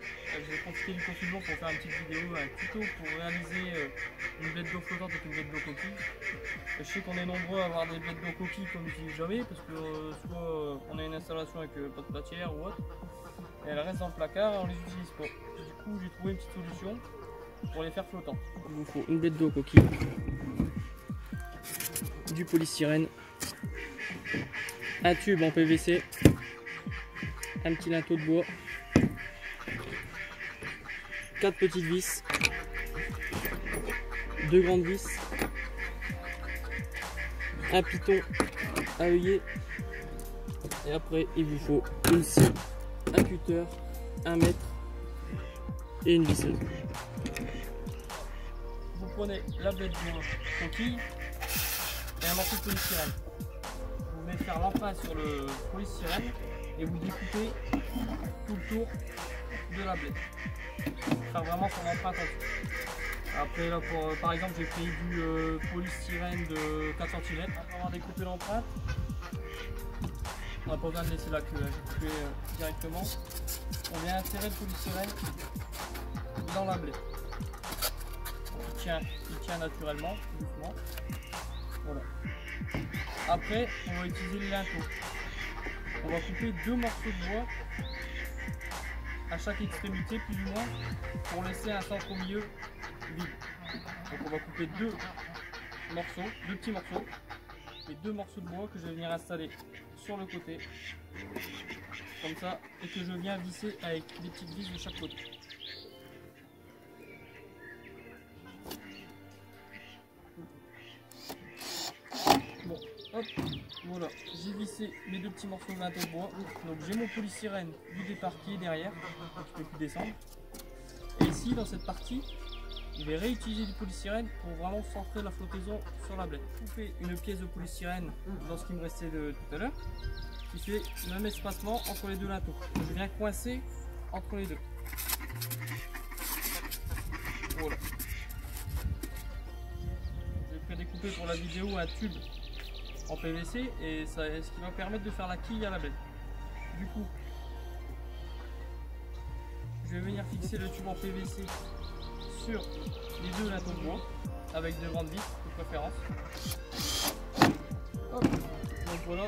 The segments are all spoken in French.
Euh, J'ai profité du confinement pour faire une petite vidéo, un tuto pour réaliser euh, une blette d'eau flottante avec une blette d'eau coquille. Euh, Je sais qu'on est nombreux à avoir des blettes d'eau coquille qu'on n'utilise jamais parce que euh, soit euh, on a une installation avec euh, pas de matière ou autre, et elles restent dans le placard et on les utilise pas. Du coup j'ai trouvé une petite solution pour les faire flottantes. Il vous faut une blette d'eau coquille, du polystyrène, un tube en PVC, un petit linteau de bois, quatre petites vis, deux grandes vis, un piton à œillet et après il vous faut une scie, un cutter, un mètre et une visseuse. Vous prenez la blette de coquille et un morceau de polystyrène. Vous venez faire l'emprunt sur le polystyrène et vous découpez tout le tour de la blette. Faire vraiment son empreinte. Après là pour, euh, par exemple j'ai pris du euh, polystyrène de 4 cm. Après avoir découpé l'empreinte, on n'a pas besoin de laisser la queue, hein. j'ai euh, directement. On vient insérer le polystyrène dans la blette. Il tient, tient naturellement, doucement. Voilà. Après, on va utiliser le linteau. On va couper deux morceaux de bois à chaque extrémité, plus ou moins, pour laisser un centre au milieu vide. Donc on va couper deux morceaux, deux petits morceaux, et deux morceaux de bois que je vais venir installer sur le côté, comme ça, et que je viens visser avec des petites vis de chaque côté. Voilà, j'ai vissé mes deux petits morceaux de linteau de bois. Donc j'ai mon polystyrène du départ qui est derrière, donc je peux plus descendre. Et ici, dans cette partie, je vais réutiliser du polystyrène pour vraiment centrer la flottaison sur la blette. Je fais une pièce de polystyrène dans ce qui me restait de tout à l'heure, qui fait le même espacement entre les deux linteaux. Je viens coincer entre les deux. Voilà. J'ai prédécoupé pour la vidéo un tube en PVC et ça, ce qui va permettre de faire la quille à la blette. Du coup, je vais venir fixer le tube en PVC sur les deux linteaux de bois avec de grandes vis de préférence. Donc voilà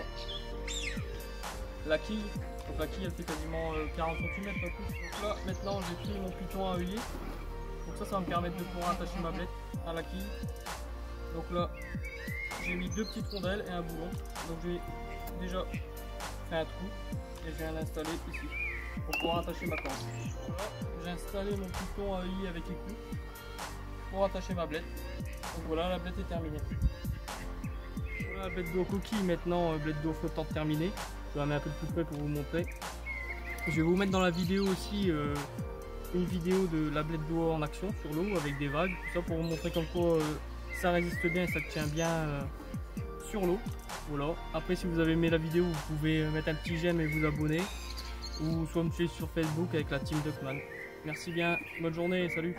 la quille. Donc la quille elle fait quasiment euh, 40 cm pas plus. Donc là maintenant j'ai pris mon piton à œillet. Donc ça ça va me permettre de pouvoir attacher ma blette à la quille. Donc là j'ai mis deux petites rondelles et un boulon. Donc j'ai déjà fait un trou et je viens l'installer ici pour pouvoir attacher ma corde. Voilà, j'ai installé mon piton à œillet avec écrou pour attacher ma blette. Donc voilà, la blette est terminée. Voilà la blette d'eau coquille maintenant, euh, blette d'eau flottante terminée. Je vais la mettre un peu plus près pour vous montrer. Je vais vous mettre dans la vidéo aussi euh, une vidéo de la blette d'eau en action sur l'eau avec des vagues, tout ça pour vous montrer comme quoi euh, ça résiste bien ça tient bien euh, sur l'eau. Voilà. Après si vous avez aimé la vidéo, vous pouvez mettre un petit j'aime et vous abonner ou soit me suivre sur Facebook avec la team Duckman. Merci bien, bonne journée, salut